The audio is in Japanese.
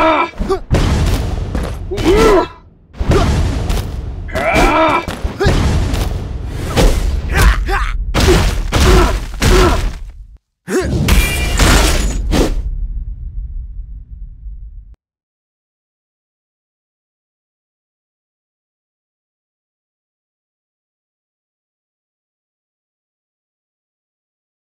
あ